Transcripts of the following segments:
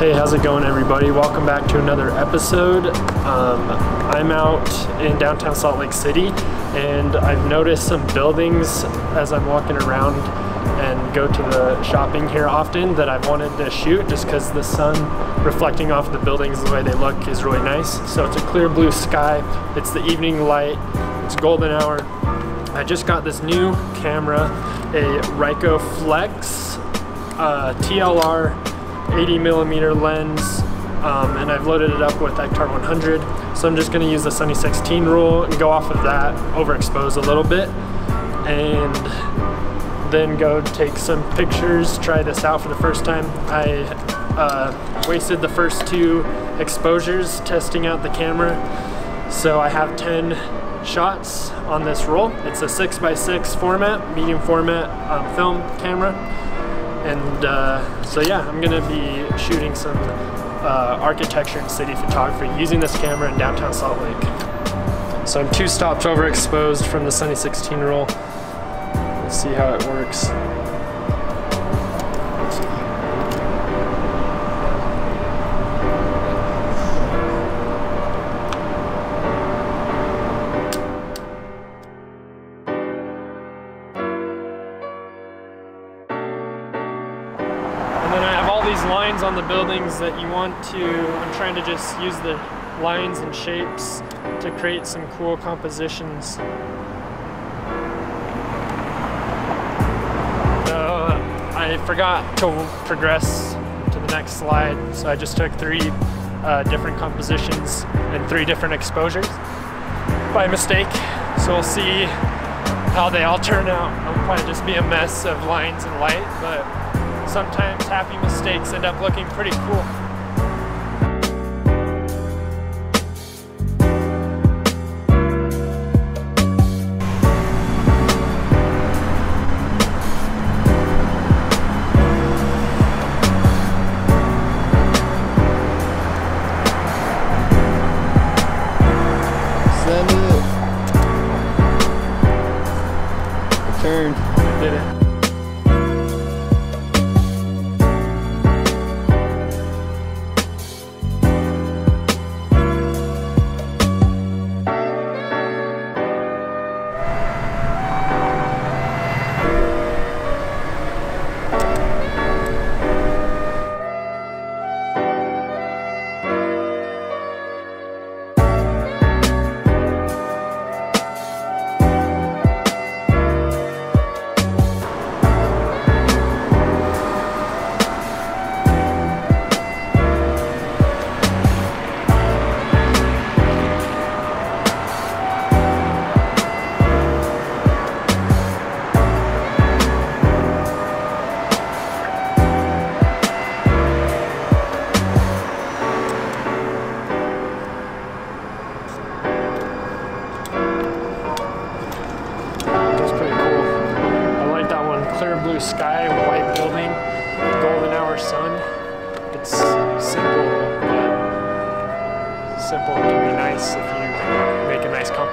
Hey, how's it going, everybody? Welcome back to another episode. Um, I'm out in downtown Salt Lake City, and I've noticed some buildings as I'm walking around and go to the shopping here often that I've wanted to shoot just because the sun reflecting off the buildings the way they look is really nice. So it's a clear blue sky, it's the evening light, it's golden hour. I just got this new camera, a Ryko Flex uh, TLR 80 millimeter lens um, and I've loaded it up with Ektar 100 so I'm just going to use the Sunny 16 rule and go off of that overexpose a little bit and then go take some pictures try this out for the first time. I uh, wasted the first two exposures testing out the camera. So I have 10 shots on this roll. It's a 6x6 format medium format um, film camera and uh, so yeah, I'm gonna be shooting some uh, architecture and city photography using this camera in downtown Salt Lake. So I'm two stops overexposed from the Sunny 16 roll. Let's see how it works. These lines on the buildings that you want to, I'm trying to just use the lines and shapes to create some cool compositions. Uh, I forgot to progress to the next slide, so I just took three uh, different compositions and three different exposures by mistake. So we'll see how they all turn out. It'll probably just be a mess of lines and light, but sometimes happy mistakes end up looking pretty cool. Send it. I did it.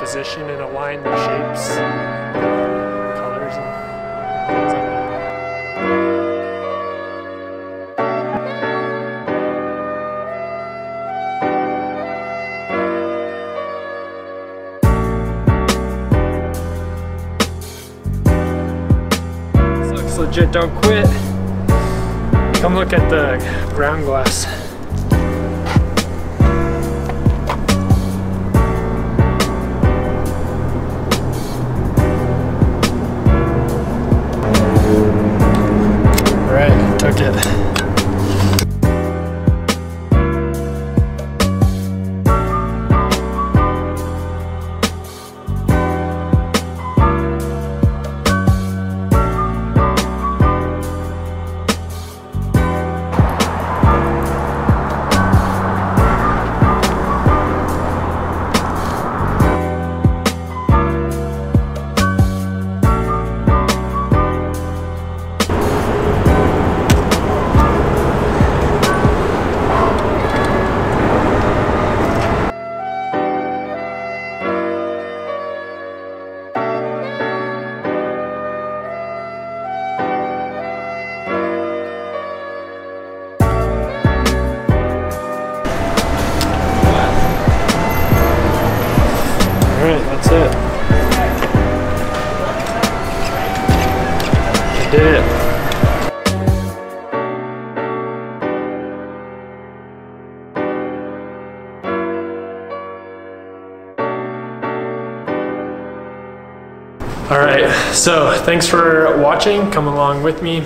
Composition and align the shapes, colors, and things like that. Legit, don't quit. Come look at the ground glass. That's it. I did it. All right, so thanks for watching. Come along with me.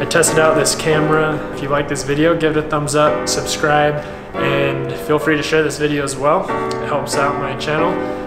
I tested out this camera. If you like this video, give it a thumbs up, subscribe, and feel free to share this video as well. It helps out my channel